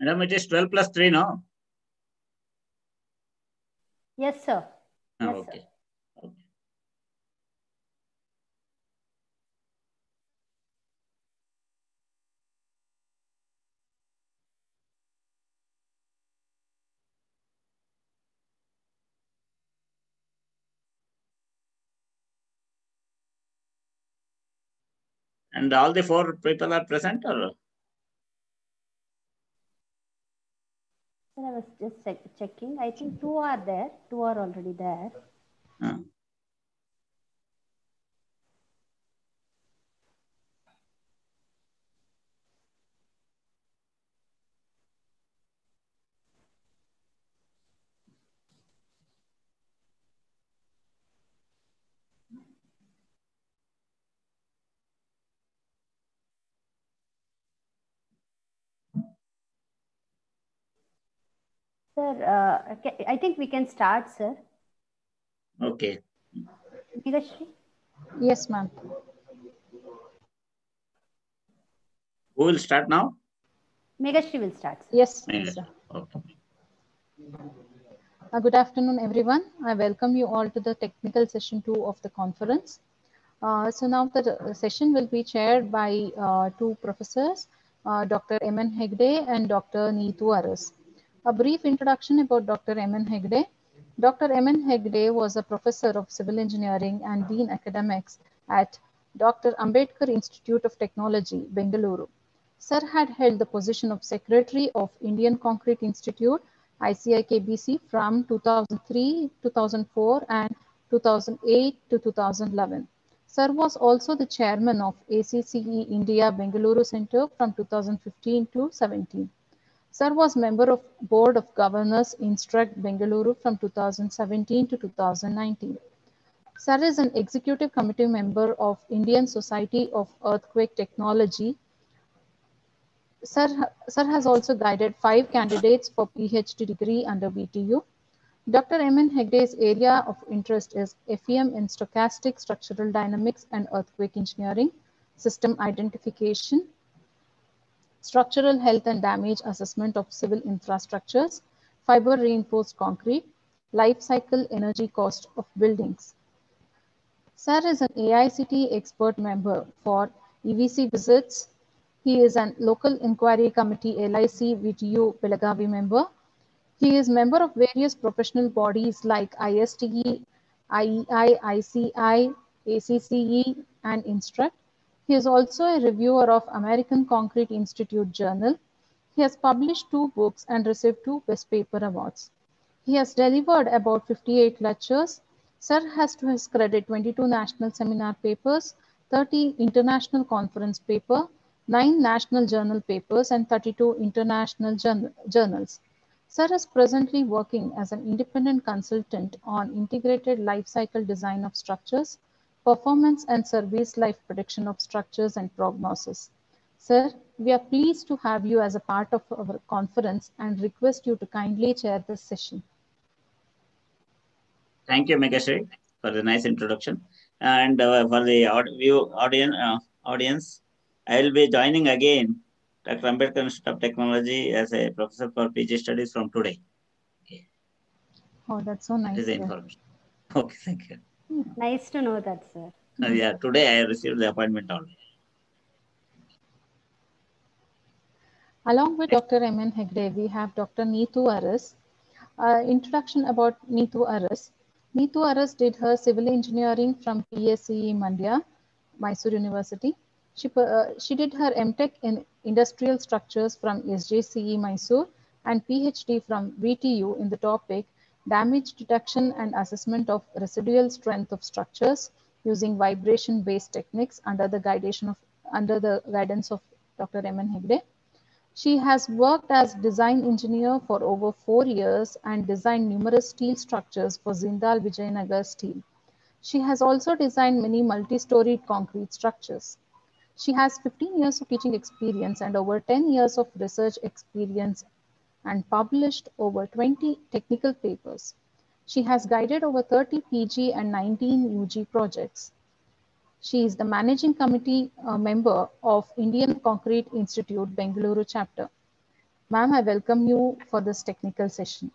Madam, it is 12 plus 3, no? Yes, sir. Ah, Yes, sir. okay. okay. And all the four people are present or? Sir, I was just check- checking. I think two are there. Two are already there. Ah. Sir, uh, I think we can start, sir. Okay. Megashri? Yes, ma'am. Who will start now? Megashri will start. Sir. Yes, Megha. sir. Okay. Uh, good afternoon, everyone. I welcome you all to the technical session two of the conference. Uh, so now the uh, session will be chaired by uh, two professors, uh, Dr. M.N. Hegde and Dr. Neetu Aras. A brief introduction about Dr. M.N. Hegde. Dr. M.N. Hegde was a professor of civil engineering and dean academics at Dr. Ambedkar Institute of Technology, Bengaluru. Sir had held the position of Secretary of Indian Concrete Institute, ICIKBC, from 2003, 2004, and 2008 to 2011. Sir was also the chairman of ACCE India Bengaluru Center from 2015 to 17. Sir was member of Board of Governors Instruct Bengaluru from 2017 to 2019. Sir is an executive committee member of Indian Society of Earthquake Technology Sir, Sir has also guided five candidates for PhD degree under VTU. Dr. M.N. Hegde's area of interest is FEM in stochastic structural dynamics and earthquake engineering, system identification, structural health and damage assessment of civil infrastructures, fiber reinforced concrete, life cycle energy cost of buildings. Sir is an AICT expert member for EVC visits, he is an local inquiry committee LIC VTU Belagavi member. He is member of various professional bodies like ISTE, IEI, ICI, ACCE, and Instruct. He is also a reviewer of American Concrete Institute Journal. He has published two books and received two Best Paper Awards. He has delivered about 58 lectures. Sir has to his credit 22 national seminar papers, 30 international conference paper, nine national journal papers, and 32 international journal, journals. Sir is presently working as an independent consultant on integrated life cycle design of structures, performance and service life prediction of structures and prognosis. Sir, we are pleased to have you as a part of our conference and request you to kindly chair this session. Thank you, Megashri, for the nice introduction. And uh, for the aud- view audience, uh, audience, I will be joining again Dr. Ambedkar Institute of Technology as a professor for PG studies from today. Oh, that's so nice. is the information. Okay, thank you. Nice to know that, sir. Uh, yeah, today I received the appointment already. Along with Dr. M.N. Hegde, we have Dr. Neetu Aras. Uh, introduction about Neetu Aras. Neetu Aras did her civil engineering from PSCE Mandya, Mysore University. She, uh, she did her MTech in industrial structures from SJCE Mysore and PhD from VTU in the topic damage detection and assessment of residual strength of structures using vibration based techniques under the guidance of under the guidance of Dr. M.N. Hegde. She has worked as design engineer for over four years and designed numerous steel structures for Jindal Vijayanagar Steel. She has also designed many multi-storied concrete structures. She has 15 years of teaching experience and over 10 years of research experience and published over 20 technical papers. She has guided over 30 PG and 19 UG projects. She is the managing committee uh, member of Indian Concrete Institute Bengaluru chapter. Ma'am, I welcome you for this technical session.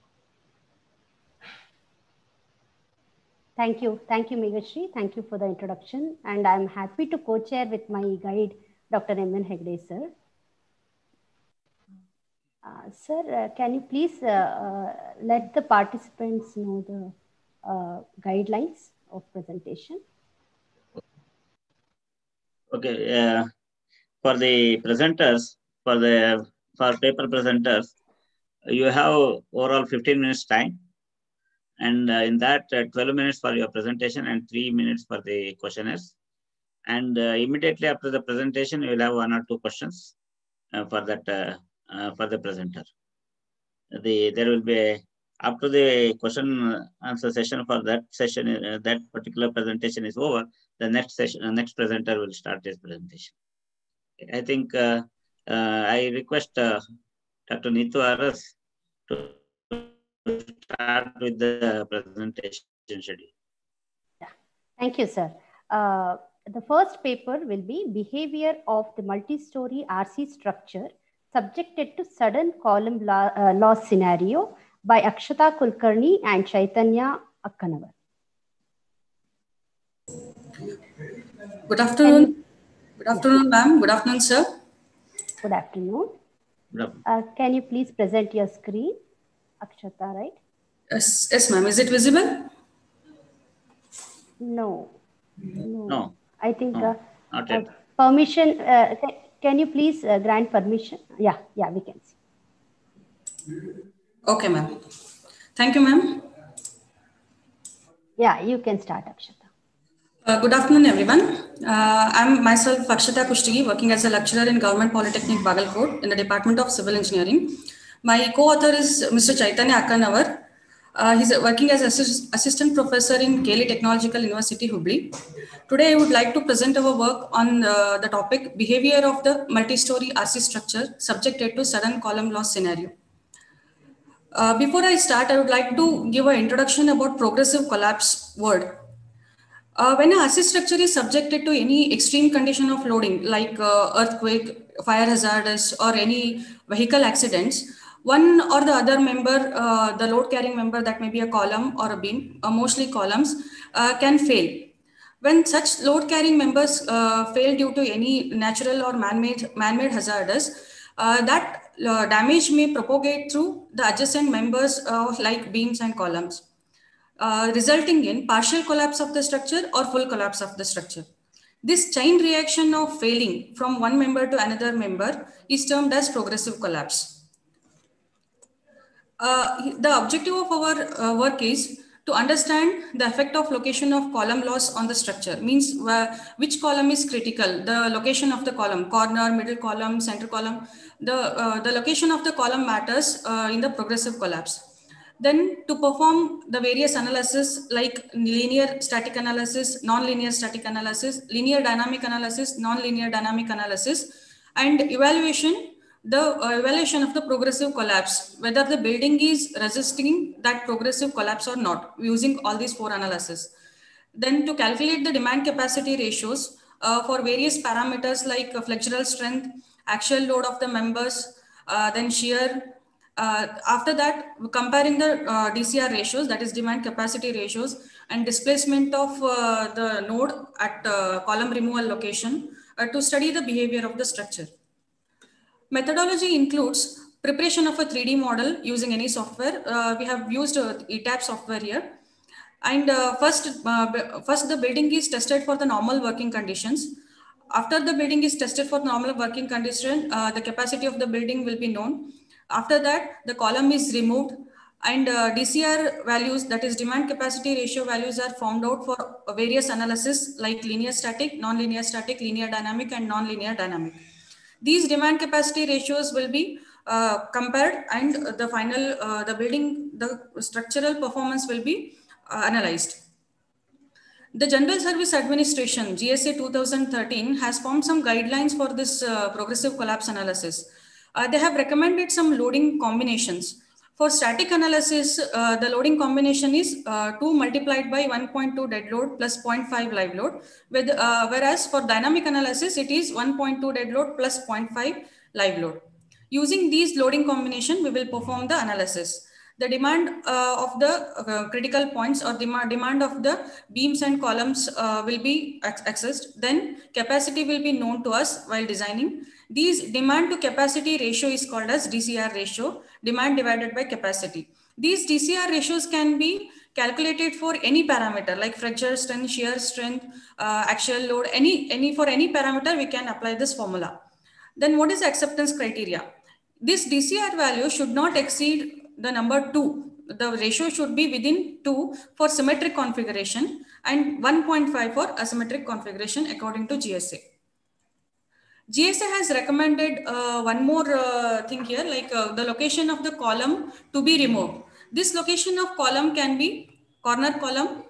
Thank you. Thank you, Megashri. Thank you for the introduction. And I'm happy to co-chair with my guide, Dr. M.N. Hegde, sir. Uh, sir, uh, can you please uh, uh, let the participants know the uh, guidelines of presentation? Okay. For the presenters, for the for paper presenters, you have overall 15 minutes time. And in that, uh, 12 minutes for your presentation and three minutes for the questionnaires. And immediately after the presentation, you will have one or two questions for that for the presenter. The there will be after the question answer session for that session uh, that particular presentation is over. The next session, uh, next presenter will start his presentation. I think uh, uh, I request uh, Dr. Neetu Aras to start with the presentation schedule. Thank you, sir. Uh, the first paper will be Behavior of the Multi-Story RC Structure Subjected to Sudden Column lo- uh, Loss Scenario by Akshata Kulkarni and Chaitanya Akkanavar. Good afternoon. Good afternoon, ma'am. Good afternoon, sir. Good afternoon. Good afternoon. Uh, can you please present your screen? Akshata, right? Yes, yes, ma'am. Is it visible? No. No. No, I think no, uh, not uh, permission. Uh, can, can you please uh, grant permission? Yeah, yeah, we can see. Okay, ma'am. Thank you, ma'am. Yeah, you can start, Akshata. Uh, good afternoon, everyone. Uh, I'm myself Akshata Kushtigi, working as a lecturer in Government Polytechnic Bagalkot in the Department of Civil Engineering. My co-author is Mr. Chaitanya Akkanavar. Uh, he's working as assist- assistant professor in KLE Technological University, Hubli. Today, I would like to present our work on uh, the topic behavior of the multi-story RC structure subjected to sudden column loss scenario. Uh, before I start, I would like to give an introduction about progressive collapse word. Uh, when a RC structure is subjected to any extreme condition of loading, like uh, earthquake, fire hazardous, or any vehicle accidents, one or the other member, uh, the load carrying member, that may be a column or a beam, uh, mostly columns, uh, can fail. When such load carrying members uh, fail due to any natural or man-made man-made hazardous, uh, that uh, damage may propagate through the adjacent members uh, like beams and columns resulting in partial collapse of the structure or full collapse of the structure. This chain reaction of failing from one member to another member is termed as progressive collapse. Uh, the objective of our uh, work is to understand the effect of location of column loss on the structure. Means which column is critical? The location of the column corner middle column center column. The uh, the location of the column matters uh, in the progressive collapse. Then to perform the various analysis like linear static analysis, non-linear static analysis, linear dynamic analysis, non-linear dynamic analysis, and evaluation, the uh, evaluation of the progressive collapse, whether the building is resisting that progressive collapse or not, using all these four analysis. Then to calculate the demand capacity ratios uh, for various parameters like flexural strength, axial load of the members, uh, then shear, uh, after that, comparing the uh, DCR ratios, that is demand capacity ratios, and displacement of uh, the node at column removal location to study the behavior of the structure. Methodology includes preparation of a 3D model using any software. Uh, we have used uh, ETABS software here. And uh, first, uh, first the building is tested for the normal working conditions. After the building is tested for normal working condition, uh, the capacity of the building will be known. After that, the column is removed and uh, DCR values, that is demand capacity ratio values are found out for various analysis like linear static, non-linear static, linear dynamic and non-linear dynamic. These demand capacity ratios will be uh, compared and the final, uh, the building, the structural performance will be uh, analyzed. The General Service Administration, GSA 2013, has formed some guidelines for this uh, progressive collapse analysis. Uh, they have recommended some loading combinations. For static analysis, uh, the loading combination is uh, 2 multiplied by 1.2 dead load plus 0.5 live load, with, uh, whereas for dynamic analysis, it is 1.2 dead load plus 0.5 live load. Using these loading combination, we will perform the analysis. The demand uh, of the uh, critical points or demand, demand of the beams and columns uh, will be accessed. Then capacity will be known to us while designing. These demand to capacity ratio is called as DCR ratio, demand divided by capacity. These DCR ratios can be calculated for any parameter like fracture strength, shear strength, uh, axial load, any, any for any parameter, we can apply this formula. Then what is acceptance criteria? This DCR value should not exceed the number two. The ratio should be within two for symmetric configuration and 1.5 for asymmetric configuration according to GSA. GSA has recommended uh, one more uh, thing here, like uh, the location of the column to be removed. This location of column can be corner column,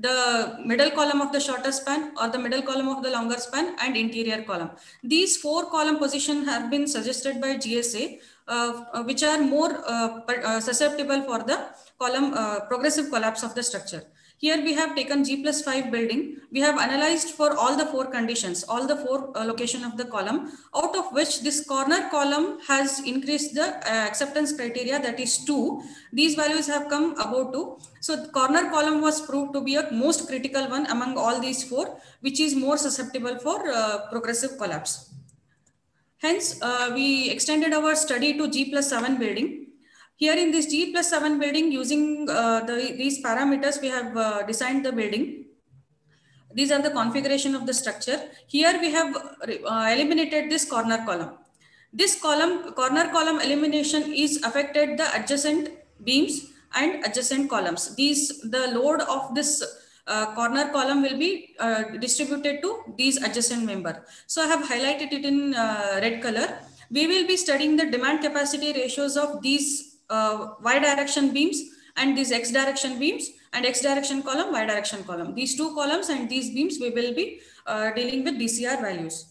the middle column of the shorter span or the middle column of the longer span and interior column. These four column positions have been suggested by GSA, uh, which are more uh, uh, susceptible for the column uh, progressive collapse of the structure. Here we have taken G plus 5 building. We have analyzed for all the four conditions, all the four uh, location of the column, out of which this corner column has increased the uh, acceptance criteria that is 2. These values have come above 2. So the corner column was proved to be a most critical one among all these four, which is more susceptible for uh, progressive collapse. Hence, uh, we extended our study to G plus 7 building. Here in this G plus 7 building, using uh, the, these parameters, we have uh, designed the building. These are the configuration of the structure. Here we have uh, eliminated this corner column. This column, corner column elimination is affected the adjacent beams and adjacent columns. These, the load of this uh, corner column will be uh, distributed to these adjacent member. So I have highlighted it in uh, red color. We will be studying the demand capacity ratios of these uh, y direction beams and these x direction beams and x direction column, y direction column. These two columns and these beams, we will be uh, dealing with DCR values.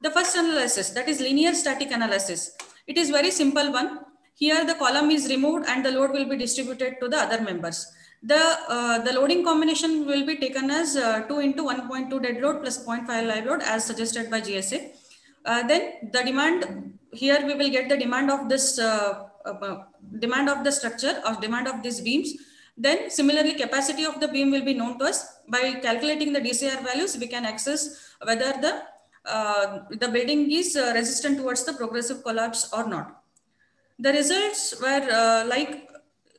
The first analysis, that is linear static analysis. It is very simple one. Here the column is removed and the load will be distributed to the other members. The, uh, the loading combination will be taken as uh, 2 into 1.2 dead load plus 0.5 live load as suggested by GSA. Uh, then the demand, here we will get the demand of this uh, demand of the structure or demand of these beams. Then similarly, capacity of the beam will be known to us. By calculating the DCR values, we can access whether the, uh, the building is uh, resistant towards the progressive collapse or not. The results were uh, like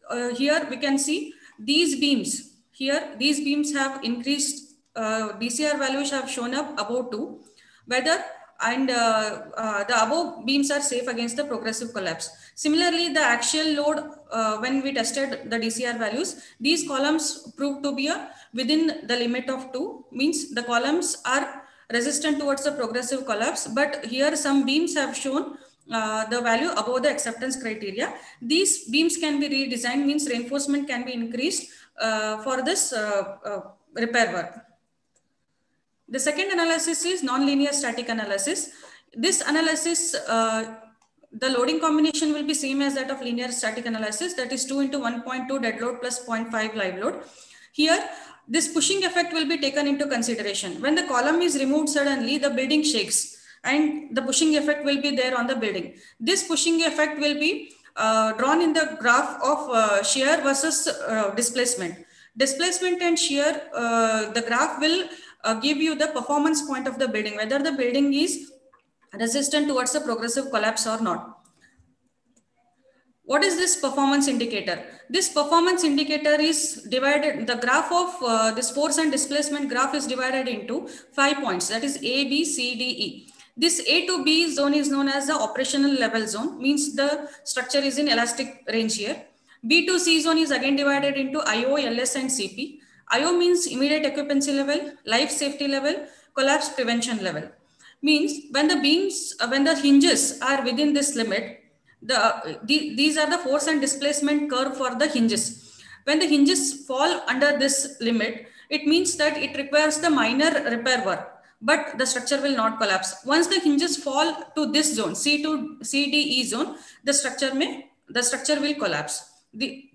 uh, here we can see these beams. Here, these beams have increased, DCR values have shown up about 2. Whether and uh, uh, the above beams are safe against the progressive collapse. Similarly, the axial load, uh, when we tested the DCR values, these columns proved to be a, within the limit of 2, means the columns are resistant towards the progressive collapse, but here some beams have shown uh, the value above the acceptance criteria. These beams can be redesigned, means reinforcement can be increased uh, for this uh, repair work. The second analysis is nonlinear static analysis. This analysis, uh, the loading combination will be same as that of linear static analysis. That is 2 into 1.2 dead load plus 0.5 live load. Here, this pushing effect will be taken into consideration. When the column is removed suddenly, the building shakes and the pushing effect will be there on the building. This pushing effect will be uh, drawn in the graph of uh, shear versus uh, displacement. Displacement and shear, uh, the graph will uh, give you the performance point of the building, whether the building is resistant towards a progressive collapse or not. What is this performance indicator? This performance indicator is divided, the graph of uh, this force and displacement graph is divided into five points, that is A, B, C, D, E. This A to B zone is known as the operational level zone, means the structure is in elastic range here. B to C zone is again divided into IO, LS and CP. IO means immediate occupancy level, life safety level, collapse prevention level. Means when the beams, uh, when the hinges are within this limit, the, the, these are the force and displacement curve for the hinges. When the hinges fall under this limit, it means that it requires the minor repair work, but the structure will not collapse. Once the hinges fall to this zone, C to CDE zone, the structure may, the structure will collapse. The,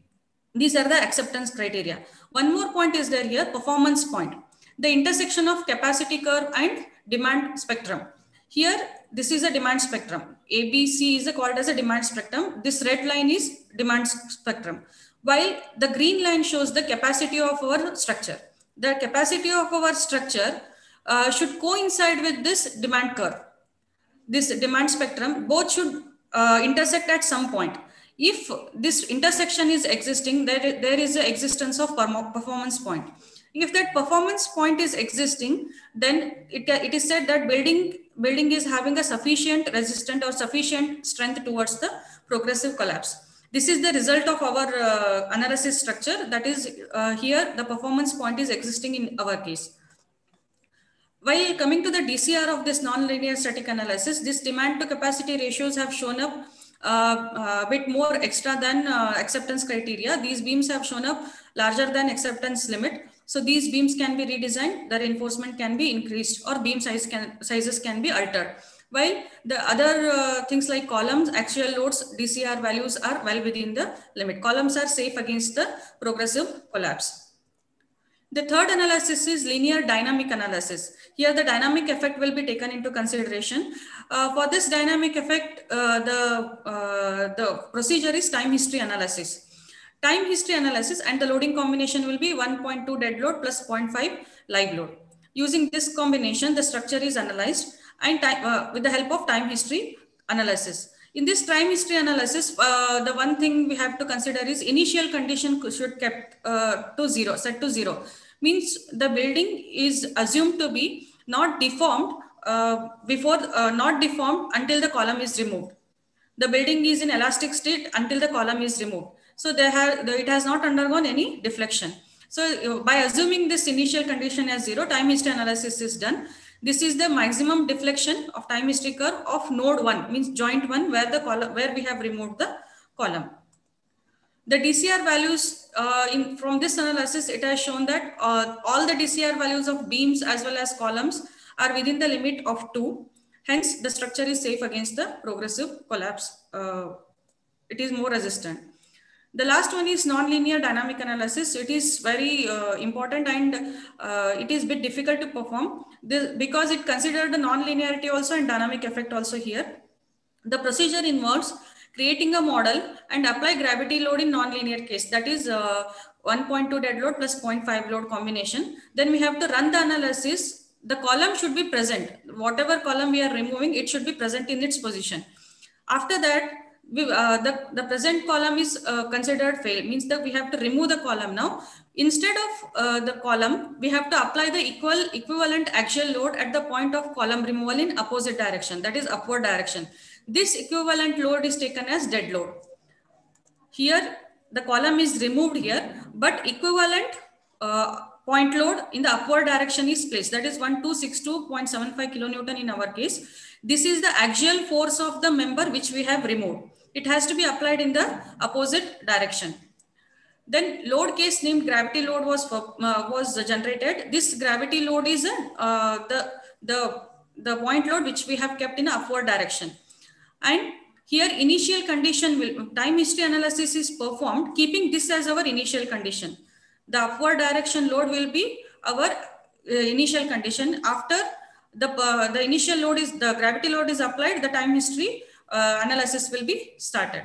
these are the acceptance criteria. One more point is there here, performance point. The intersection of capacity curve and demand spectrum. Here, this is a demand spectrum. ABC is called as a demand spectrum. This red line is demand spectrum. While the green line shows the capacity of our structure. The capacity of our structure uh, should coincide with this demand curve. This demand spectrum, both should uh, intersect at some point. If this intersection is existing, there, there is the existence of performance point. If that performance point is existing, then it, it is said that building, building is having a sufficient resistant or sufficient strength towards the progressive collapse. This is the result of our uh, analysis structure. That is uh, here, the performance point is existing in our case. While coming to the DCR of this nonlinear static analysis, this demand to capacity ratios have shown up a bit more extra than uh, acceptance criteria. These beams have shown up larger than acceptance limit. So these beams can be redesigned, the reinforcement can be increased or beam size can, sizes can be altered. While the other uh, things like columns, axial loads, DCR values are well within the limit. Columns are safe against the progressive collapse. The third analysis is linear dynamic analysis. Here the dynamic effect will be taken into consideration. Uh, for this dynamic effect, uh, the, uh, the procedure is time history analysis. Time history analysis and the loading combination will be 1.2 dead load plus 0.5 live load. Using this combination, the structure is analyzed and time, uh, with the help of time history analysis. In this time history analysis, uh, the one thing we have to consider is initial condition should kept uh, to zero, set to zero means the building is assumed to be not deformed uh, before uh, not deformed until the column is removed. The building is in elastic state until the column is removed. So they have, it has not undergone any deflection. So uh, by assuming this initial condition as zero, time history analysis is done. This is the maximum deflection of time history curve of node one, means joint one, where the column, where we have removed the column. The DCR values uh, in, from this analysis, it has shown that uh, all the DCR values of beams as well as columns are within the limit of two. Hence, the structure is safe against the progressive collapse. Uh, it is more resistant. The last one is nonlinear dynamic analysis. It is very uh, important and uh, it is bit difficult to perform this, because it considered the nonlinearity also and dynamic effect also here. The procedure involves creating a model and apply gravity load in nonlinear case that is uh, 1.2 dead load plus 0.5 load combination then we have to run the analysis the column should be present. Whatever column we are removing it should be present in its position. After that we, uh, the, the present column is uh, considered fail means that we have to remove the column now. Instead of uh, the column we have to apply the equal equivalent axial load at the point of column removal in opposite direction that is upward direction. This equivalent load is taken as dead load. Here, the column is removed here, but equivalent uh, point load in the upward direction is placed. That is 1262.75 kilonewton in our case. This is the axial force of the member which we have removed. It has to be applied in the opposite direction. Then load case named gravity load was uh, was generated. This gravity load is uh, the the the point load which we have kept in upward direction. And here initial condition will, time history analysis is performed, keeping this as our initial condition. The upward direction load will be our uh, initial condition. After the, uh, the initial load is, the gravity load is applied, the time history uh, analysis will be started.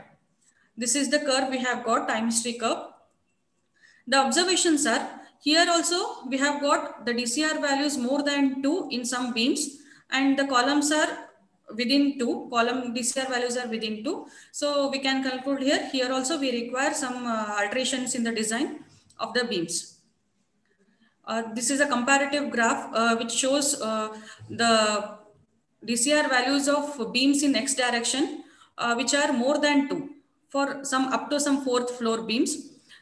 This is the curve we have got, time history curve. The observations are, here also we have got the DCR values more than 2 in some beams and the columns are within two column DCR values are within two. So we can conclude here. Here also we require some uh, alterations in the design of the beams. Uh, this is a comparative graph uh, which shows uh, the DCR values of beams in X direction, uh, which are more than two for some up to some fourth floor beams.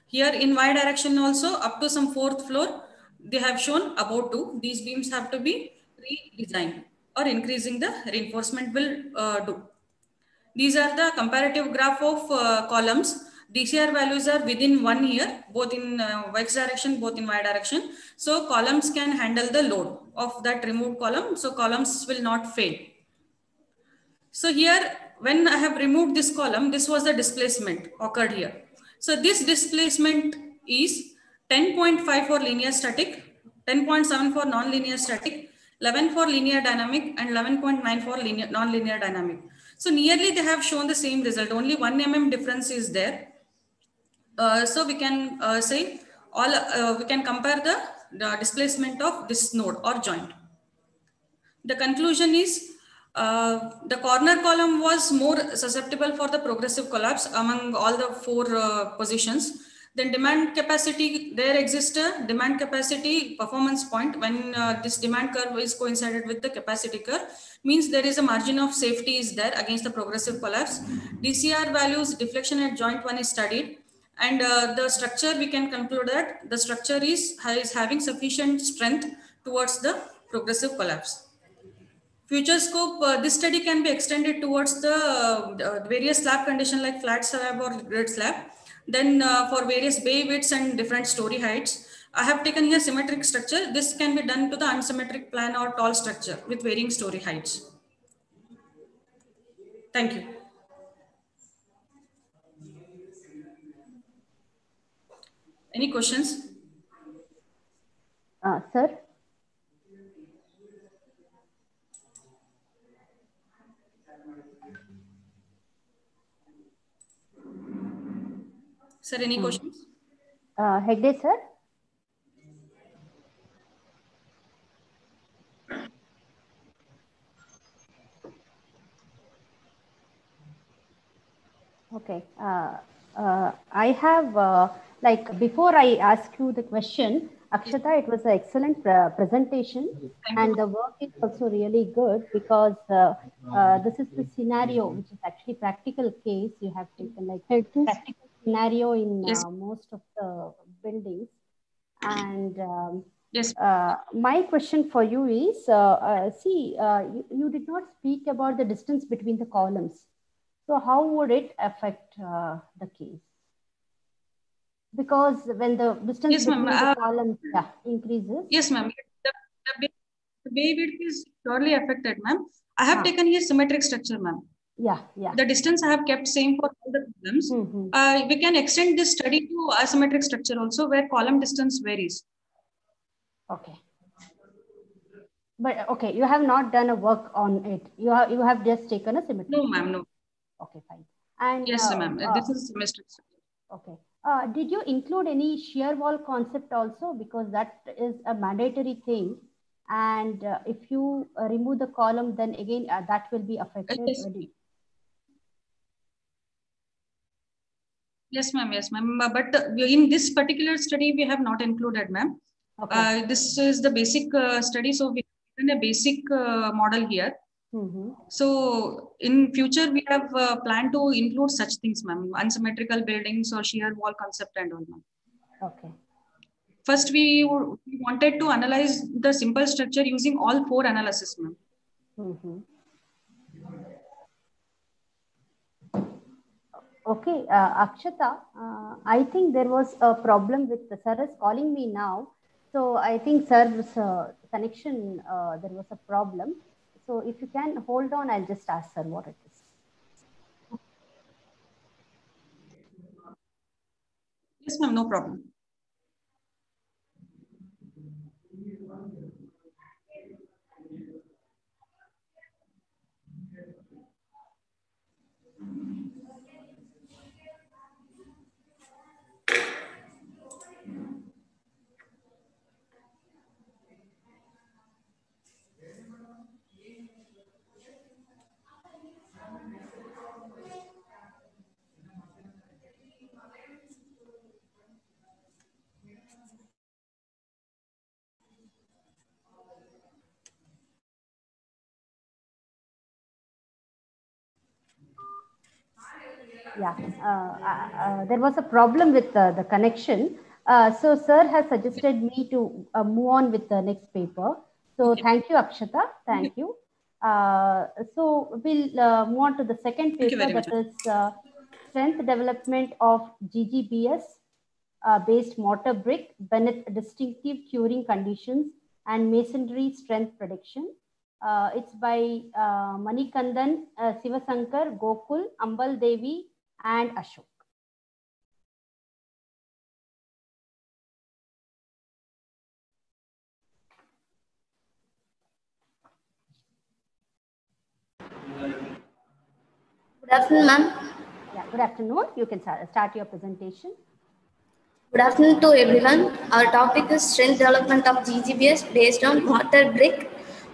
Here in Y direction also up to some fourth floor, they have shown about two. These beams have to be redesigned or increasing the reinforcement will uh, do. These are the comparative graph of uh, columns. DCR values are within one year, both in uh, X direction, both in Y direction. So columns can handle the load of that removed column. So columns will not fail. So here, when I have removed this column, this was the displacement occurred here. So this displacement is 10.5 for linear static, 10.7 for non-linear static, 11 for linear dynamic and 11.9 for linear non-linear dynamic. So nearly they have shown the same result. Only one mm difference is there. Uh, so we can uh, say all uh, we can compare the, the displacement of this node or joint. The conclusion is uh, the corner column was more susceptible for the progressive collapse among all the four uh, positions. Then demand capacity, there exists a demand capacity performance point when this demand curve is coincided with the capacity curve, means there is a margin of safety is there against the progressive collapse. DCR values, deflection at joint one is studied. And uh, the structure, we can conclude that the structure is, is having sufficient strength towards the progressive collapse. Future scope, uh, this study can be extended towards the uh, various slab condition like flat slab or grid slab. Then uh, for various bay widths and different story heights, I have taken here symmetric structure. This can be done to the unsymmetric plan or tall structure with varying story heights. Thank you. Any questions? Uh, sir? Sir, any questions? Uh, Hegde, sir? Okay. Uh, uh, I have, uh, like, before I ask you the question, Akshata, it was an excellent pre- presentation, Thank and you. the work is also really good because uh, uh, this is the scenario, which is actually practical case. You have taken like practical scenario in Yes. uh, most of the buildings, and um, Yes. uh, my question for you is: uh, uh, See, uh, you, you did not speak about the distance between the columns. So how would it affect uh, the case? Because when the distance Yes, between the Uh, columns yeah, increases, Yes, ma'am. The, the, the bay width is surely affected, ma'am. I have Ah. taken here symmetric structure, ma'am. yeah, yeah. The distance I have kept same for all the columns. Mhm. Uh, we can extend this study to asymmetric structure also where column distance varies. Okay. But okay, you have not done a work on it. You have you have just taken a symmetric. No, ma'am, no. Okay, fine. And Yes, uh, ma'am. uh, this is symmetric structure. okay. Uh, did you include any shear wall concept also? Because that is a mandatory thing. And uh, if you uh, remove the column, then again uh, that will be affected. yes. Yes, ma'am. Yes, ma'am. Uh, But uh, in this particular study, we have not included, ma'am. Okay. This is the basic uh, study. So we have a basic uh, model here. Hmm So in future, we have uh, planned to include such things, ma'am, unsymmetrical buildings or shear wall concept and all, ma'am. Okay. First, we, w- we wanted to analyze the simple structure using all four analysis, ma'am. hmm Okay, uh, Akshata, uh, I think there was a problem with the sir is calling me now. So I think sir's uh, connection, uh, there was a problem. So if you can hold on, I'll just ask her what it is. Yes, ma'am, no problem. Yeah, uh, uh, uh, there was a problem with uh, the connection. Uh, so sir has suggested me to uh, move on with the next paper. So thank you, Akshata. Thank you. Uh, so we'll uh, move on to the second paper that is uh, strength development of GGBS uh, based mortar brick beneath distinctive curing conditions and masonry strength prediction. Uh, it's by uh, Manikandan, uh, Sivasankar, Gokul, Ambal Devi, and Ashok. Good afternoon, ma'am. Yeah, good afternoon. You can start, your presentation. Good afternoon to everyone. Our topic is strength development of GGBS based on mortar brick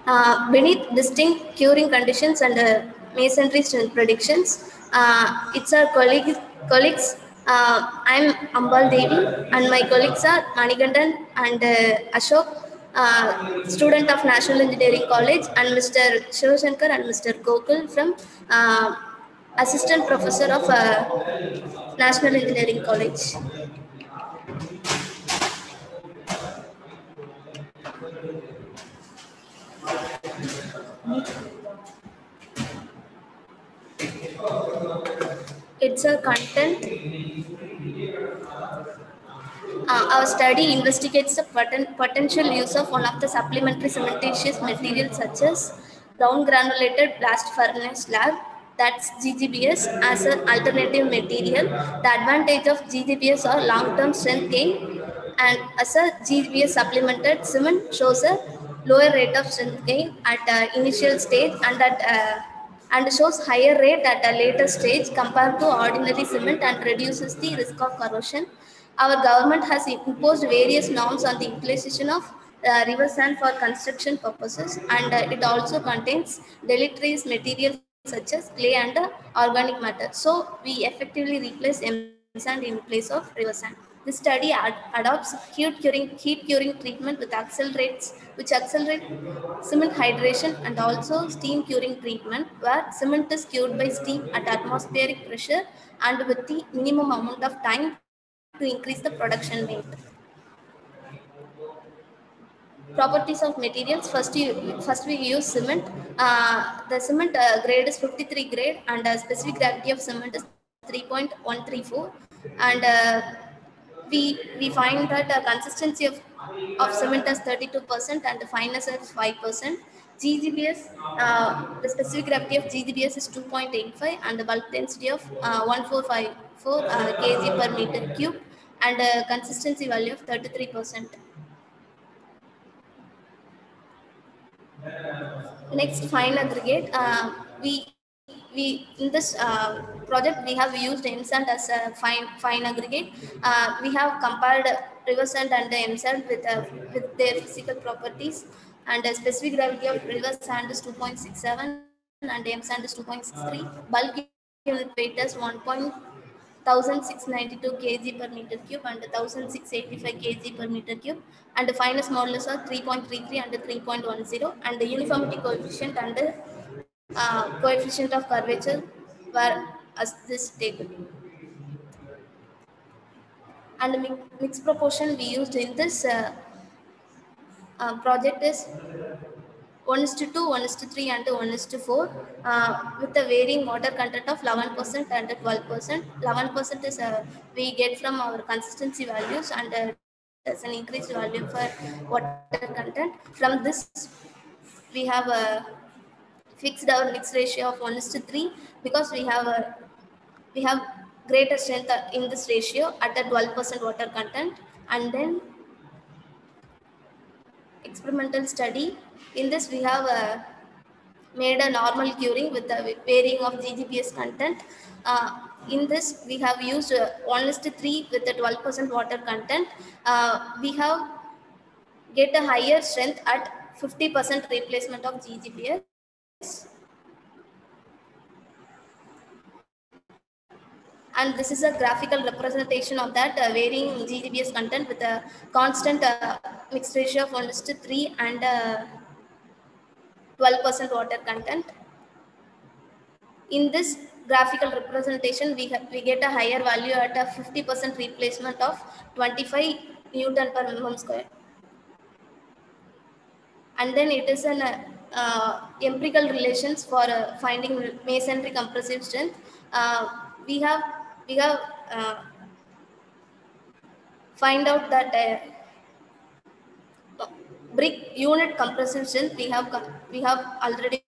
uh, beneath distinct curing conditions and uh, masonry strength predictions. Uh, it's our colleague, colleagues. Uh, I'm Ambal Devi and my colleagues are Manikandan and uh, Ashok, uh, student of National Engineering College and Mr. Shivashankar and Mr. Gokul from uh, Assistant Professor of uh, National Engineering College. It's a content. Uh, our study investigates the poten- potential use of one of the supplementary cementitious materials such as ground granulated blast furnace slag that's GGBS as an alternative material. The advantage of GGBS are long-term strength gain and as a GGBS supplemented cement shows a lower rate of strength gain at uh, initial stage and at uh, and shows higher rate at a later stage compared to ordinary cement and reduces the risk of corrosion. Our government has imposed various norms on the utilization of uh, river sand for construction purposes and uh, it also contains deleterious materials such as clay and uh, organic matter. So we effectively replace M sand in place of river sand. This study ad- adopts heat curing, heat curing treatment with accelerates, which accelerate cement hydration and also steam curing treatment, where cement is cured by steam at atmospheric pressure and with the minimum amount of time to increase the production rate. Properties of materials. First, you, first we use cement. Uh, the cement uh, grade is 53 grade and uh, specific gravity of cement is 3.134 and uh, we we find that uh, consistency of of cement is 32% and the fineness is 5%. GGBS, uh, the specific gravity of GGBS is 2.85 and the bulk density of uh, 1454 uh, kg per meter cube and uh, consistency value of 33%. Next, fine aggregate. Uh, we we in this uh, project we have used M sand as a fine fine aggregate. Uh, we have compared river sand and the M sand with uh, with their physical properties and the specific gravity of river sand is 2.67 and M sand is 2.63. Bulk unit weight is 1. 1692 kg per meter cube and 1685 kg per meter cube and the fineness modulus are 3.33 and 3.10 and the uniformity coefficient the uh, coefficient of curvature were as this table. And the mixed proportion we used in this uh, uh, project is 1 is to 2, 1 is to 3 and 1 is to 4 uh, with a varying water content of 11% and 12%. 11% is uh, we get from our consistency values and uh, there's an increased value for water content. From this, we have a fixed our mix ratio of 1 is to 3 because we have a we have greater strength in this ratio at a 12% water content and then experimental study in this we have uh, made a normal curing with the varying of GGBS content. Uh, in this we have used uh, 1 is to 3 with the 12% water content. Uh, we have get a higher strength at 50% replacement of GGBS. And this is a graphical representation of that uh, varying GGBS content with a constant uh, mixed ratio of 1 is to 3 and uh, 12% water content. In this graphical representation, we, we get a higher value at a 50% replacement of 25 Newton per mm square. And then it is an uh, empirical relations for uh, finding masonry compressive strength. Uh, we have we have uh, find out that uh, brick unit compressive strength we have we have already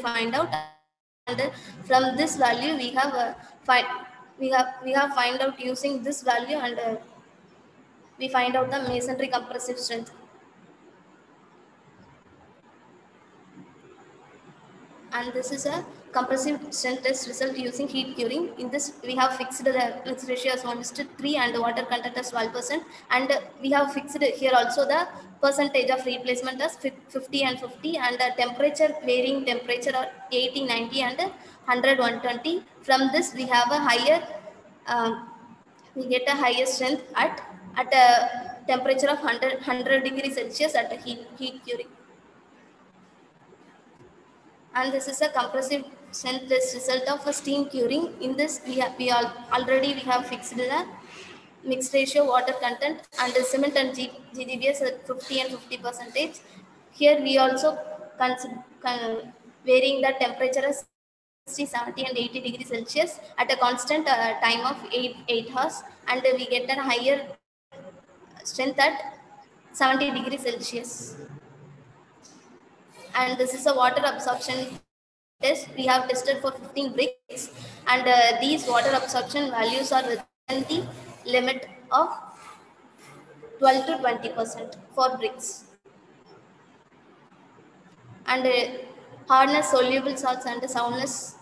find out and from this value we have uh, find we have we have find out using this value and we find out the masonry compressive strength and this is a compressive strength test result using heat curing. In this, we have fixed the mix ratio as 1 is to 3 and the water content as 12%. And we have fixed here also the percentage of replacement as 50 and 50 and the temperature varying temperature are 80, 90 and 100, 120. From this, we have a higher, um, we get a higher strength at, at a temperature of 100, 100 degrees Celsius at a heat, heat curing and this is a compressive strength test result of a steam curing. In this, we have we all already we have fixed the mixed ratio water content and the cement and G, GGBS at 50 and 50 percentage. Here we also varying the temperature as 60, 70 and 80 degrees Celsius at a constant uh, time of 8, 8 hours and we get a higher strength at 70 degrees Celsius and this is a water absorption test. We have tested for 15 bricks and uh, these water absorption values are within the limit of 12 to 20 percent for bricks. And uh, hardness, soluble salts and the soundness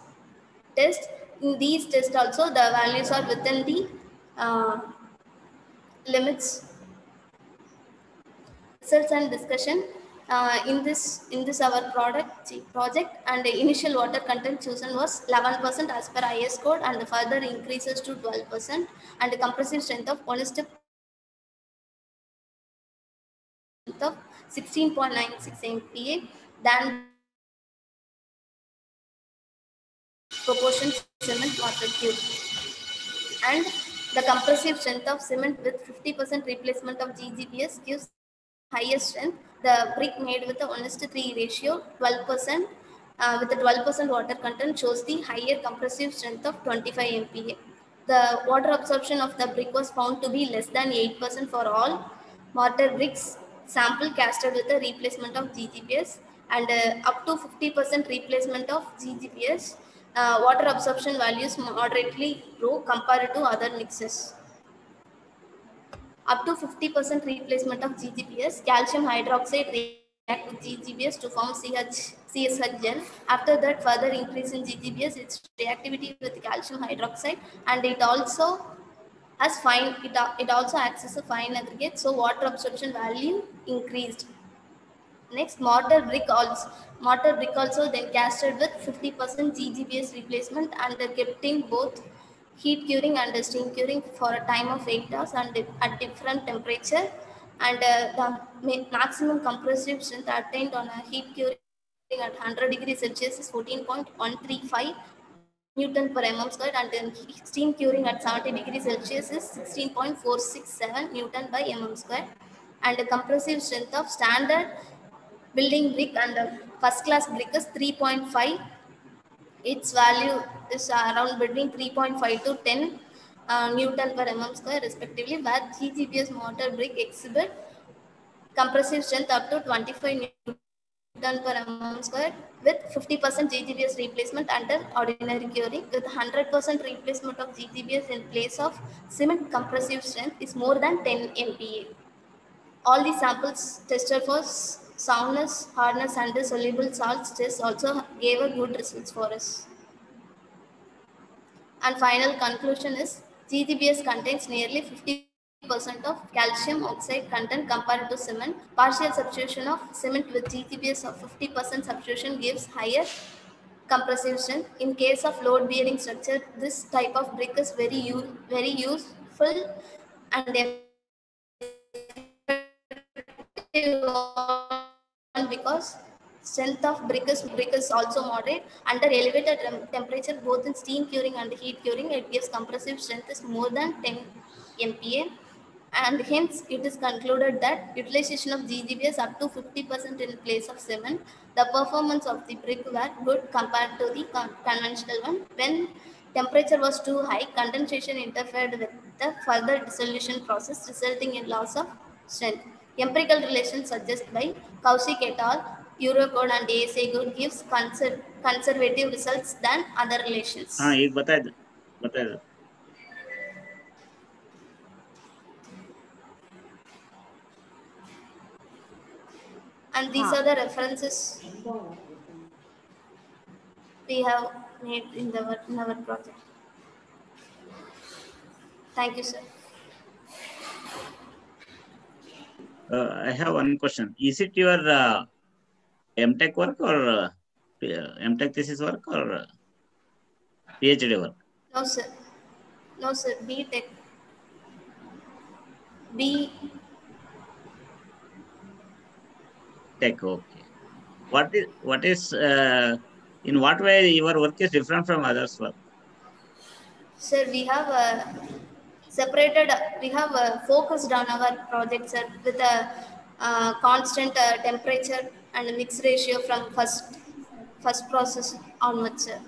test. In these tests also the values are within the uh, limits. Results and discussion uh, in this in this our product project and the initial water content chosen was 11% as per IS code and further increases to 12% and the compressive strength of 1 is to of 16.96 MPa than proportion cement water cube and the compressive strength of cement with 50% replacement of GGBS gives higher strength. The brick made with a 1 to 3 ratio, 12% uh, with the 12% water content shows the higher compressive strength of 25 MPa. The water absorption of the brick was found to be less than 8% for all mortar bricks sample casted with a replacement of GGBS and uh, up to 50% replacement of GGBS. Uh, water absorption values moderately low compared to other mixes up to 50% replacement of GGBS, calcium hydroxide react with GGBS to form CH, CSH gel. After that, further increase in GGBS, its reactivity with calcium hydroxide, and it also has fine, it, it also acts as a fine aggregate, so water absorption value increased. Next, mortar brick also, mortar brick also then casted with 50% GGBS replacement and kept in both heat curing and steam curing for a time of 8 hours and at different temperature. And uh, the maximum compressive strength attained on a heat curing at 100 degrees Celsius is 14.135 Newton per mm square and then steam curing at 70 degrees Celsius is 16.467 Newton by mm square and the compressive strength of standard building brick and the first class brick is 3.5 its value is around between 3.5 to 10 uh, Newton per mm square respectively, where GGBS mortar brick exhibit compressive strength up to 25 Newton per mm square with 50% GGBS replacement under ordinary curing with 100% replacement of GGBS in place of cement compressive strength is more than 10 MPa. All the samples tested for soundness, hardness and the soluble salts test also gave a good results for us. And final conclusion is GGBS contains nearly 50% of calcium oxide content compared to cement. Partial substitution of cement with GGBS of 50% substitution gives higher compressive strength. In case of load bearing structure, this type of brick is very, very useful and because strength of brick is, brick is also moderate. Under elevated temperature, both in steam curing and heat curing, it gives compressive strength is more than 10 MPa. And hence, it is concluded that utilization of GGBS up to 50% in place of cement. The performance of the brick were good compared to the con conventional one. When temperature was too high, condensation interfered with the further dissolution process, resulting in loss of strength. Empirical relations suggested by Kaushik et al, Eurocode and ASA gives conser conservative results than other relations. हाँ एक बताए दो बताए दो And these are the references we have made in, the, in our project. Thank you, sir. Uh, I have one question. Is it your uh, MTech work or uh, MTech thesis work or uh, PhD work? No, sir. No, sir. B Tech. B. Tech, okay. What is, what is uh, in what way your work is different from others' work? Sir, we have uh, separated, we have uh, focused on our project, sir, with a uh, constant uh, temperature and a mix ratio from first first process onwards, sir.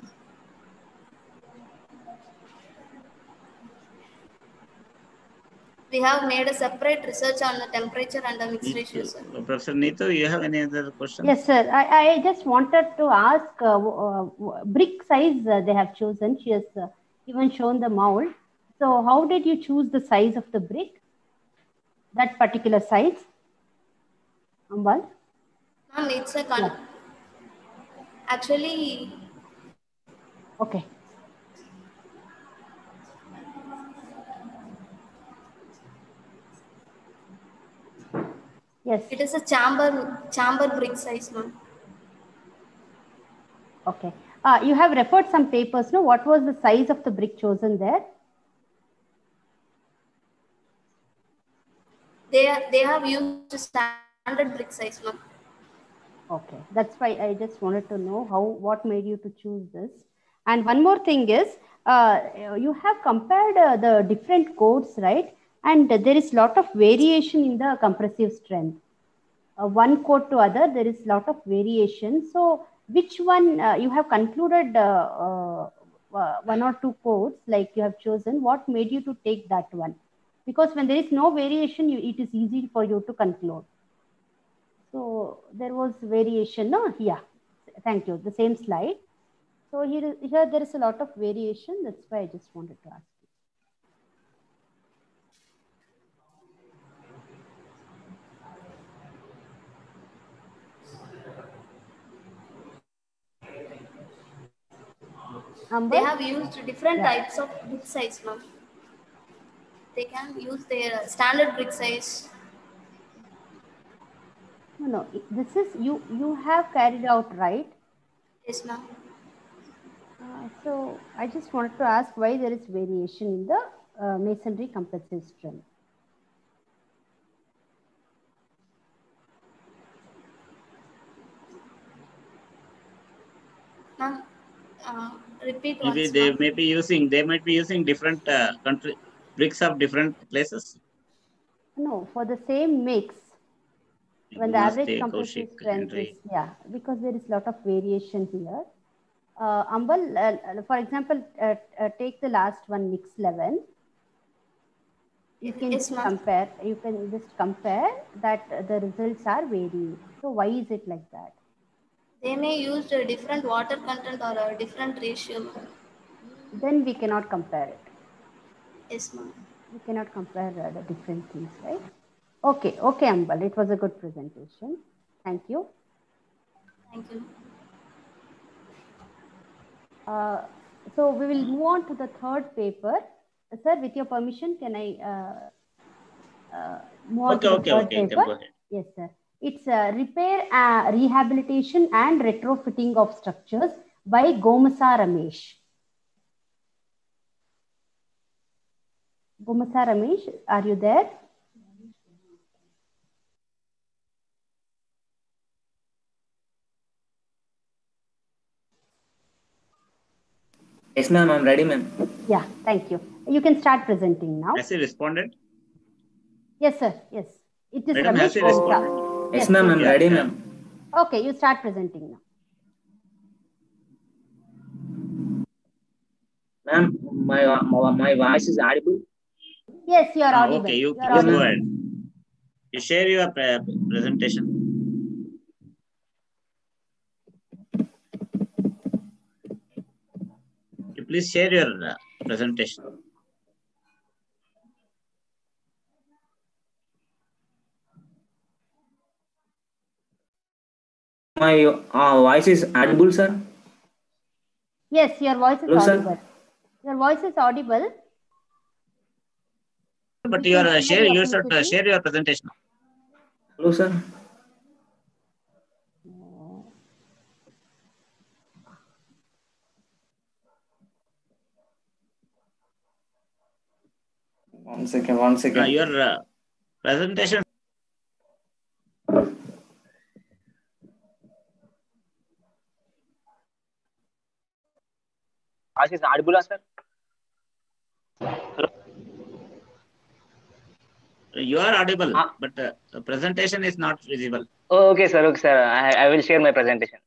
We have made a separate research on the temperature and the mix ratio, sir. Professor Neetu, you have any other question? Yes, sir. I, I just wanted to ask uh, uh, brick size uh, they have chosen. She has uh, even shown the mold. So, how did you choose the size of the brick? That particular size? Ambal? Ma'am, it's a con- actually Okay. Yes. it is a chamber chamber brick size, ma'am. Okay. Uh, you have referred some papers. No, what was the size of the brick chosen there? They they have used standard brick size, ma'am. Okay, that's why I just wanted to know how what made you to choose this. And one more thing is, uh, you have compared uh, the different codes, right? And there is lot of variation in the compressive strength. Uh, one code to other, there is lot of variation. So, which one uh, you have concluded? Uh, uh, one or two codes like you have chosen. What made you to take that one? Because when there is no variation, you, it is easy for you to conclude. So there was variation, no? Yeah, thank you. The same slide. So here, here there is a lot of variation. That's why I just wanted to ask you. They have used different Yeah. types of brick size, ma'am. They can use their standard brick size. No, no. This is you. You have carried out right. Yes, ma'am. Uh, so I just wanted to ask why there is variation in the uh, masonry compressive strength. Uh, repeat Maybe once. they ma'am. may be using, they might be using different uh, country bricks of different places. No, for the same mix, when the average compressive Kaushik, strength is, yeah, because there is a lot of variation here. Uh, Ambal, uh, uh, for example, uh, uh, take the last one, mix 11. You can Yes, just ma'am. compare, you can just compare that the results are varying. So why is it like that? They may use a different water content or a different ratio. Then we cannot compare it. Yes, ma'am. We cannot compare uh, the different things, right? Okay, okay, Ambal, it was a good presentation. Thank you. Thank you. Uh, so we will move on to the third paper. Uh, sir, with your permission, can I uh, uh, move on Okay, to the okay, third okay, paper? can go ahead. Yes, sir. It's uh, repair, uh, rehabilitation and retrofitting of structures by Gomasa Ramesh. Gomasa Ramesh, are you there? Yes, ma'am. I'm ready, ma'am. Yeah, thank you. You can start presenting now. Has he responded? Yes, sir. Yes. It is Madam, has Ramesh he Gupta. responded? Yes, ma'am. I'm Yeah, ready, yeah. ma'am. Okay, you start presenting now. Ma'am, my, my my voice is audible. Yes, you are Ah, audible. okay, you You are please go ahead. You share your pre- presentation. You please share your uh, presentation. My uh, voice is audible, sir. Yes, your voice is Hello, sir. audible. Your voice is audible. But You are uh, share you should uh, share your presentation. Hello, sir. One second, one second. Uh, your uh, presentation. Voice is audible, sir. You are audible, Ah. but uh, the presentation is not visible. Oh, okay, sir. Okay, sir. I, I will share my presentation.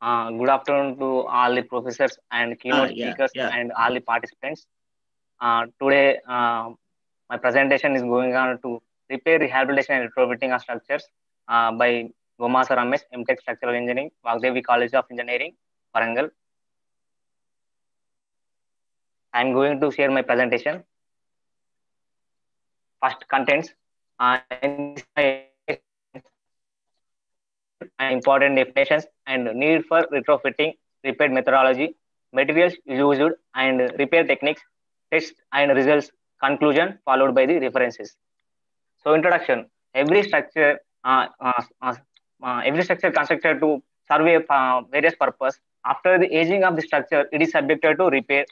Uh, good afternoon to all the professors and keynote Ah, yeah, speakers yeah. and all the participants. Uh, today, uh, my presentation is going on to repair, rehabilitation, and retrofitting of structures uh, by Gomasa Ramesh, MTech Structural Engineering, Vagdevi College of Engineering, Warangal. I am going to share my presentation. First, contents. Uh, important definitions and need for retrofitting, repair methodology, materials used, and repair techniques, tests and results, conclusion, followed by the references. So, introduction. Every structure, uh, uh, uh, uh, every structure constructed to serve uh, various purpose. After the aging of the structure, it is subjected to repair.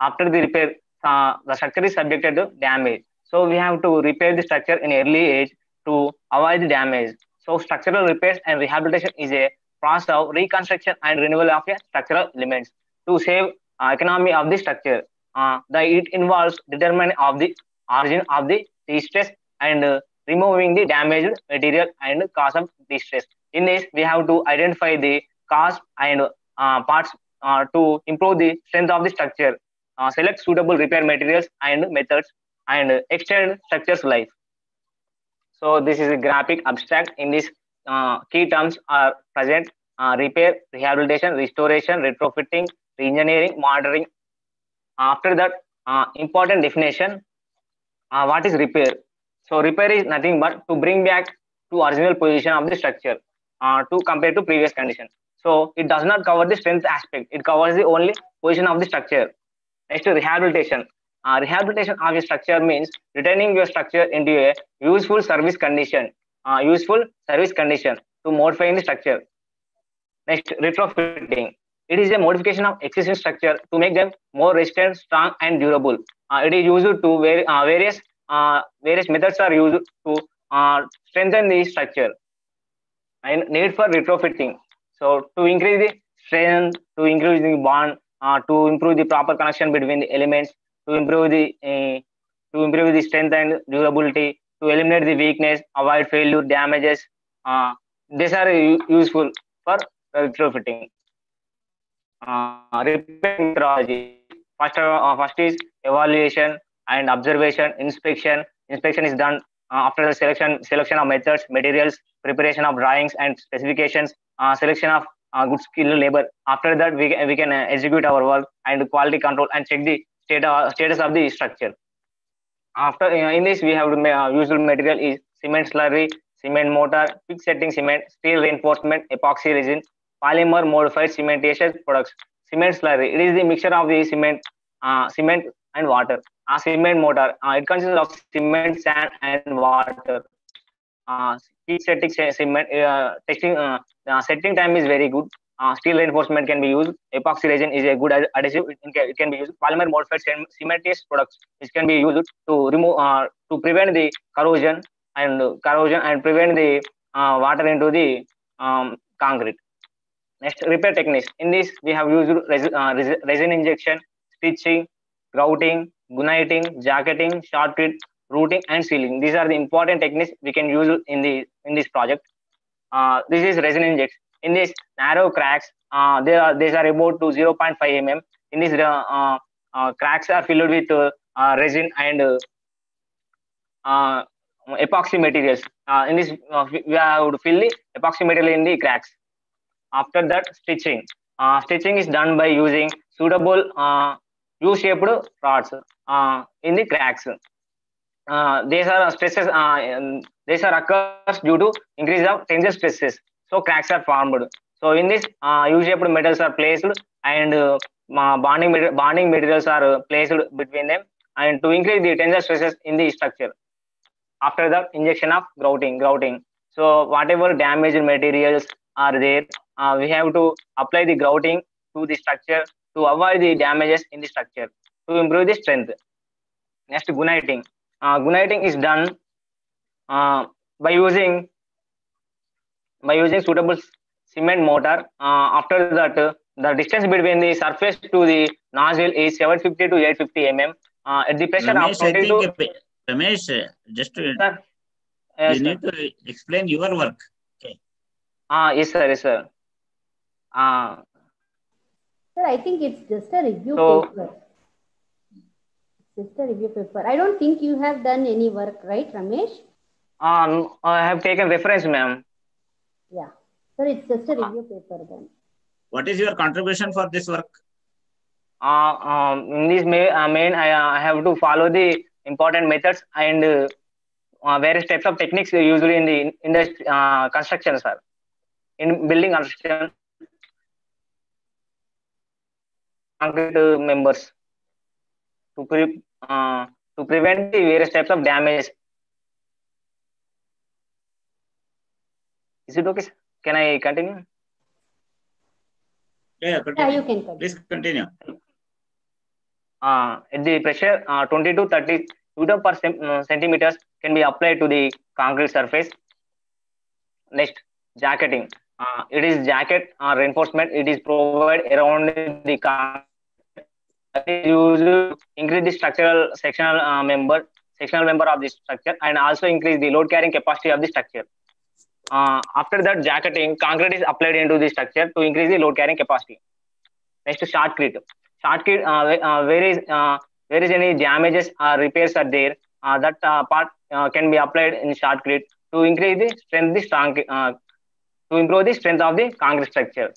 Af- after the repair, uh, the structure is subjected to damage. So, we have to repair the structure in early age to avoid the damage. So, structural repairs and rehabilitation is a process of reconstruction and renewal of a structural elements to save uh, economy of the structure. Uh, the, it involves determining of the origin of the distress and uh, removing the damaged material and cause of distress. In this, we have to identify the cause and uh, parts uh, to improve the strength of the structure, uh, select suitable repair materials and methods, and extend structure's life. So this is a graphic abstract. In this, uh, key terms are present: uh, repair, rehabilitation, restoration, retrofitting, reengineering, monitoring. After that, uh, important definition: uh, what is repair? So repair is nothing but to bring back to original position of the structure uh, to compare to previous condition. So it does not cover the strength aspect. It covers the only position of the structure. Next, rehabilitation. Uh, rehabilitation of a structure means returning your structure into a useful service condition. Uh, useful service condition to modify the structure. Next, retrofitting. It is a modification of existing structure to make them more resistant, strong, and durable. Uh, it is used to var- uh, various uh, various methods are used to uh, strengthen the structure. And need for retrofitting. So to increase the strength, to increase the bond, uh, to improve the proper connection between the elements, to improve the uh, to improve the strength and durability, to eliminate the weakness, avoid failure, damages. Uh, these are useful for retrofitting. Uh, repair methodology. First, uh, first is evaluation and observation, inspection. Inspection is done uh, after the selection selection of methods, materials, preparation of drawings and specifications, uh, selection of uh, good skilled labor. After that, we, can- we can uh, execute our work and quality control and check the state, uh, status of the structure. After uh, in this, we have uh, usual material is cement slurry, cement mortar, quick setting cement, steel reinforcement, epoxy resin, polymer modified cementitious products. Cement slurry. It is the mixture of the cement, uh, cement and water. A cement mortar. It consists of cement, sand, and water. Uh, setting cement. Uh, testing. Uh, uh, setting time is very good. Uh, steel reinforcement can be used. Epoxy resin is a good adhesive. It can, it can be used. Polymer modified cem- cementitious products, which can be used to remove uh, to prevent the corrosion and uh, corrosion and prevent the uh, water into the um, concrete. Next, repair techniques. In this, we have used resin, uh, resin, resin injection, stitching, grouting, guniting, jacketing, shotcrete, routing, and sealing. These are the important techniques we can use in the in this project. Uh, this is resin inject. In this narrow cracks, uh, they are these are about to 0.5 mm. In this, uh, uh, cracks are filled with uh, uh, resin and uh, uh, epoxy materials. Uh, in this, uh, we have to fill the epoxy material in the cracks. After that, stitching. Uh, stitching is done by using suitable uh, U-shaped rods uh, in the cracks. Uh, these are stresses. Uh, these are occurs due to increase of tensile stresses. So cracks are formed. So in this, uh, U-shaped metals are placed and bonding, bonding materials are placed between them and to increase the tensile stresses in the structure. After the injection of grouting, grouting. So whatever damaged materials are there, uh, we have to apply the grouting to the structure to avoid the damages in the structure to improve the strength. Next, guniting. Uh, guniting is done uh, by using by using suitable cement mortar. Uh, after that, uh, the distance between the surface to the nozzle is 750 to 850 mm. Uh, at the pressure Ramesh, of I 22. think, Ramesh, uh, just to, Sir, yes, you sir. need to explain your work. Okay. Ah, yes, sir, yes, sir. Uh, Sir, I think it's just a review So- paper. It's just a review paper. I don't think you have done any work, right, Ramesh? um, I have taken reference, ma'am. Yeah. Sir, it's just a review paper then. What is your contribution for this work? Uh, um, in this main, uh, main I, uh, I have to follow the important methods and uh, uh, various types of techniques usually in the industry uh, construction, sir. In building construction, concrete members to pre- uh, to prevent the various types of damage. Is it okay? sir? Can I continue? Yeah, Yeah, continue. you can continue. Please continue. uh, at the pressure uh, 20 to 30 newton per uh, centimeters can be applied to the concrete surface. Next, jacketing. Uh, it is jacket uh, reinforcement. It is provided around the to increase the structural sectional uh, member, sectional member of the structure, and also increase the load carrying capacity of the structure. Uh, after that jacketing, concrete is applied into the structure to increase the load carrying capacity. Next, to shotcrete shortcut uh, uh, where is uh, where is any damages or repairs are there uh, that uh, part uh, can be applied in shotcrete to increase the strength the strong to improve the strength of the concrete structure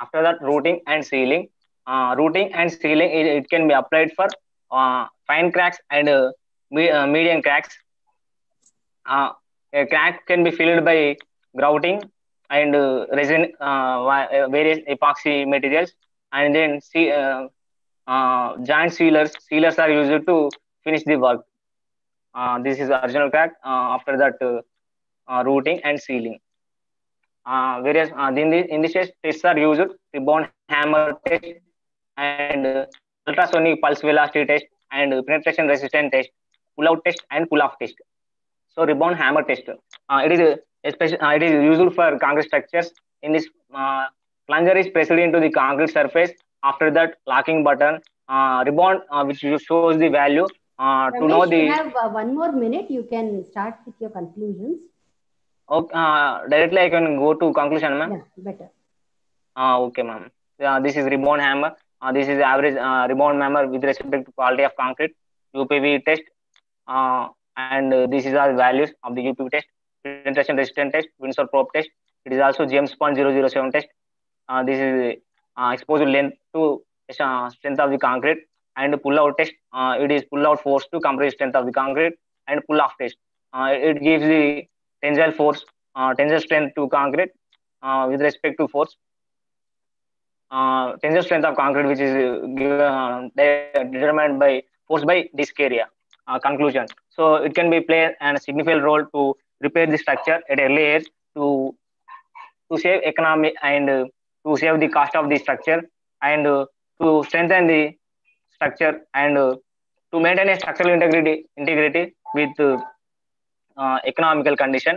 after that routing and sealing uh, routing and sealing it, it can be applied for uh, fine cracks and uh, me, uh, medium cracks. Uh, a crack can be filled by grouting and uh, resin various epoxy materials and then see joint sealers sealers are used to finish the work. This is the original crack after that routing and sealing. Various in this in this test tests are used rebound hammer test and ultrasonic pulse velocity test and penetration resistance test pull out test and pull off test. So rebound hammer test. Uh, it is especially uh, it is used for concrete structures. In this uh, plunger is pressed into the concrete surface. After that locking button. Uh, rebound uh, which shows the value uh, to know the you have one more minute. You can start with your conclusions. okay, uh, directly i can go to conclusion ma'am? Yeah, better. uh, okay ma'am. Uh, this is rebound hammer uh, this is average uh, rebound hammer with respect to quality of concrete upv test uh, and uh, this is our values of the upv test. Penetration resistant test windsor probe test. It is also james bond 007 test. Uh, this is uh, exposure length to uh, strength of the concrete and pull out test it is pull out force to compress strength of the concrete and pull off test it gives the tensile force tensile strength to concrete with respect to force uh, tensile strength of concrete which is uh, uh, determined by force by disk area uh, conclusion. So it can be play a significant role to repair the structure at early age to to save economy and uh, to save the cost of the structure and uh, to strengthen the structure and to maintain a structural integrity integrity with economical condition.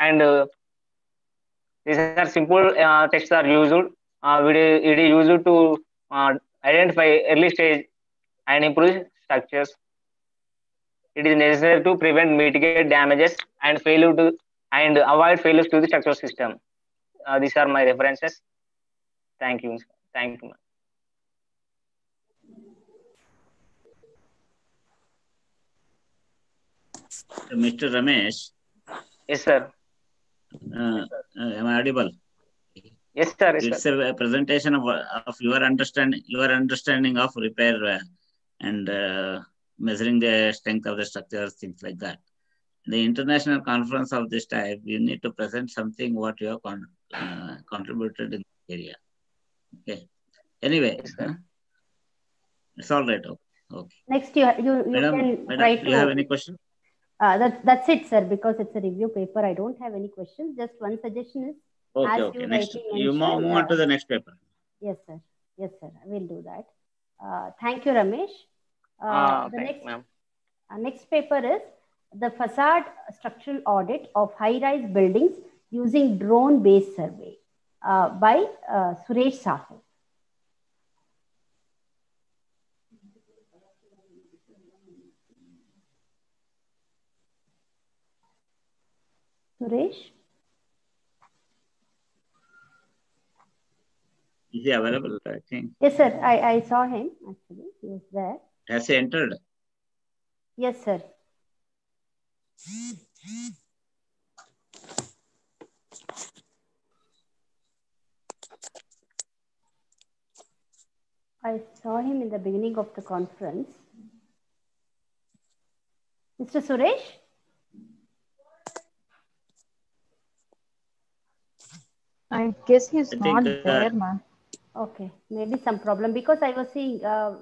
And these are simple tests are used uh, it, is, it is used to uh, identify early stage and improve structures it is necessary to prevent mitigate damages and failure to and avoid failures to the structural system uh, these are my references thank you thank you. Mr. Ramesh, yes sir uh, uh, am I audible? Yes sir yes, It's sir. a presentation of, of your understanding, your understanding of repair uh, and uh, measuring the strength of the structures, things like that. the international conference of this type, you need to present something what you have con- uh, contributed in the area. Okay. Anyway, huh? it's all right. Okay. okay. Next, you you, you Madam, can madam, try do you have any question? Uh, that's that's it, sir. Because it's a review paper, I don't have any questions. Just one suggestion is Okay, As okay. you Next, you move, move on to uh, the next paper. yes, sir. Yes, sir. I will do that. Uh, thank you, Ramesh. Uh, Ah, the thank next ma'am. uh, next paper is the facade structural audit of high-rise buildings using drone-based survey uh, by uh, Suresh Sahu. Suresh? Is he available? I think. Yes, sir. I, I saw him actually. He was there. Has he entered? Yes, sir. I saw him in the beginning of the conference. Mr. Suresh? I guess he's I not think, uh, there, ma'am. Okay, maybe some problem because I was seeing uh,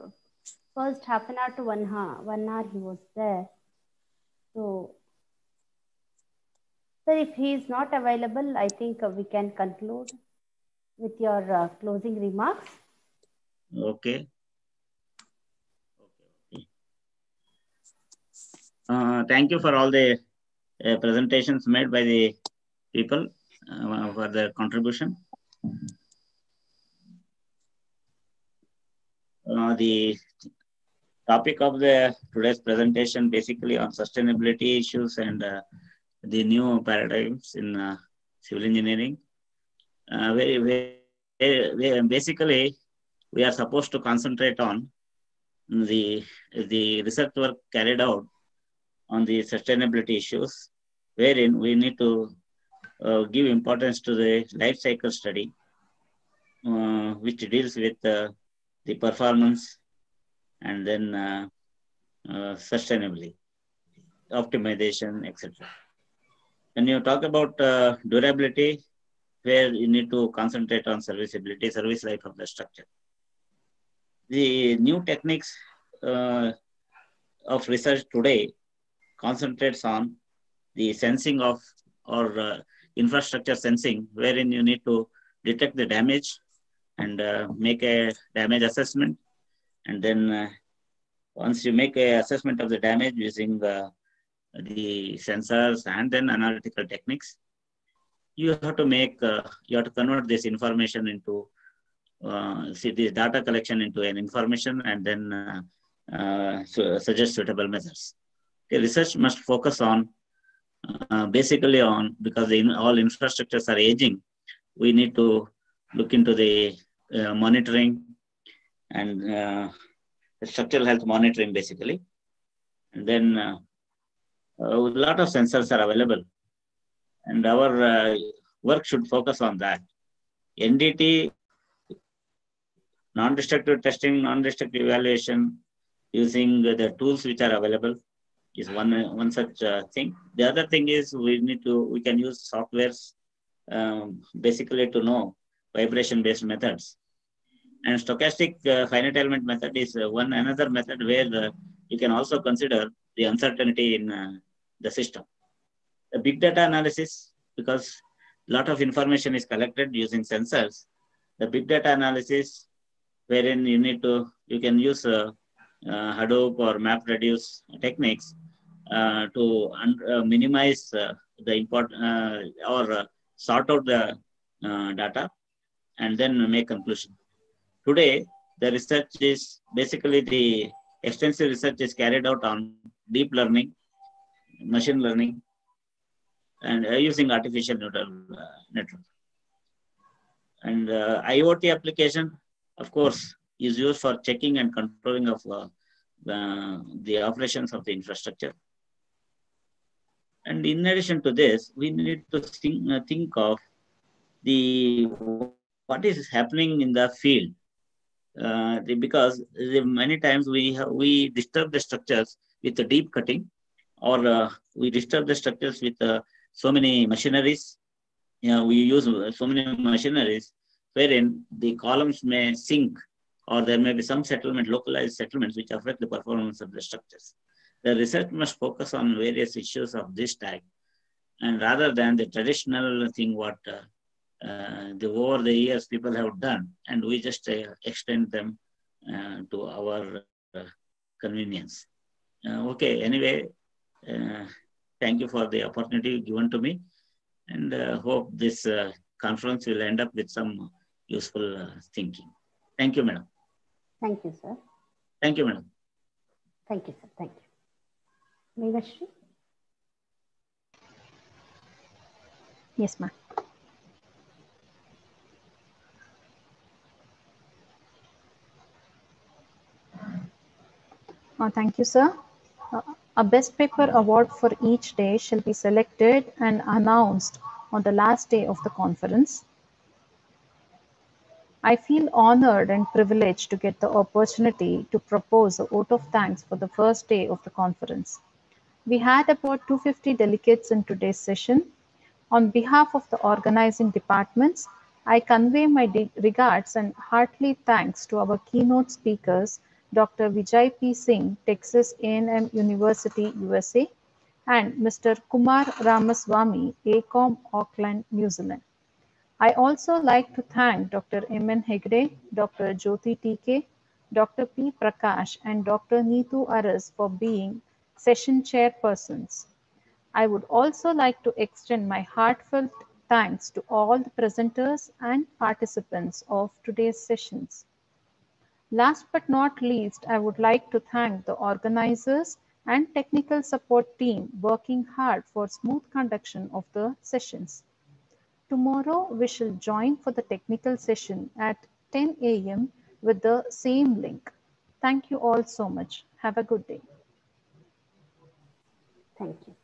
first half an hour to one hour, one hour he was there. So, sir, if he is not available, I think we can conclude with your uh, closing remarks. Okay. Okay. Uh, thank you for all the uh, presentations made by the people uh, for their contribution. Uh, the topic of the today's presentation basically on sustainability issues and uh, the new paradigms in uh, civil engineering. Uh, very, very, very, basically, we are supposed to concentrate on the, the research work carried out on the sustainability issues, wherein we need to uh, give importance to the life cycle study, uh, which deals with uh, the performance and then uh, uh, optimization, etc. When you talk about uh, durability, where you need to concentrate on serviceability, service life of the structure the new techniques uh, of research today concentrates on the sensing of or uh, infrastructure sensing, wherein you need to detect the damage and uh, make a damage assessment. And then uh, once you make a assessment of the damage using uh, the sensors and then analytical techniques, you have to make, you have to convert this information into uh, see this data collection into an information and then uh, uh, su- suggest suitable measures. The research must focus on basically on because in- all infrastructures are aging. We need to look into the monitoring and uh, structural health monitoring basically. And then uh, a lot of sensors are available, and our uh, work should focus on that. NDT non-destructive testing, non-destructive evaluation using the tools which are available is one one such uh, thing. The other thing is we need to we can use softwares um, basically to know vibration-based methods. And stochastic uh, finite element method is uh, one another method where uh, you can also consider the uncertainty in uh, the system. The big data analysis, because a lot of information is collected using sensors, the big data analysis wherein you need to, you can use uh, uh, Hadoop or MapReduce techniques to minimize the import or sort out the data and then make conclusion. Today, the research is basically the extensive research is carried out on deep learning, machine learning, and uh, using artificial neural uh, network. And uh, IoT application, of course, is used for checking and controlling of uh, the, operations of the infrastructure. And in addition to this, we need to think, uh, think of the what is happening in the field. Uh, because the, many times we have, we disturb the structures with the deep cutting or uh, we disturb the structures with uh, so many machineries. You know, we use so many machineries wherein the columns may sink or there may be some settlement, localized settlements which affect the performance of the structures. The research must focus on various issues of this type and rather than the traditional thing what uh, the over the years people have done and we just uh, extend them uh, to our uh, convenience. Uh, okay, anyway, thank you for the opportunity given to me and hope this conference will end up with some useful thinking. Thank you, madam. Thank you, sir. Thank you, madam. Thank you, sir. Thank you. Megashri? Yes, ma'am. Uh, thank you, sir. Uh, a best paper award for each day shall be selected and announced on the last day of the conference. I feel honored and privileged to get the opportunity to propose a vote of thanks for the first day of the conference. We had about 250 delegates in today's session on behalf of the organizing departments, I convey my regards and heartily thanks to our keynote speakers, Dr. Vijay P. Singh, Texas A&M University, USA, and Mr. Kumar Ramaswamy, AECOM, Auckland, New Zealand. I also like to thank Dr. M.N. Hegde, Dr. Jyoti TK, Dr. P. Prakash, and Dr. Neetu Aras for being session chairpersons. I would also like to extend my heartfelt thanks to all the presenters and participants of today's sessions. Last but not least, I would like to thank the organizers and technical support team working hard for smooth conduction of the sessions. Tomorrow, we shall join for the technical session at 10 a.m. with the same link. Thank you all so much. Have a good day. Thank you.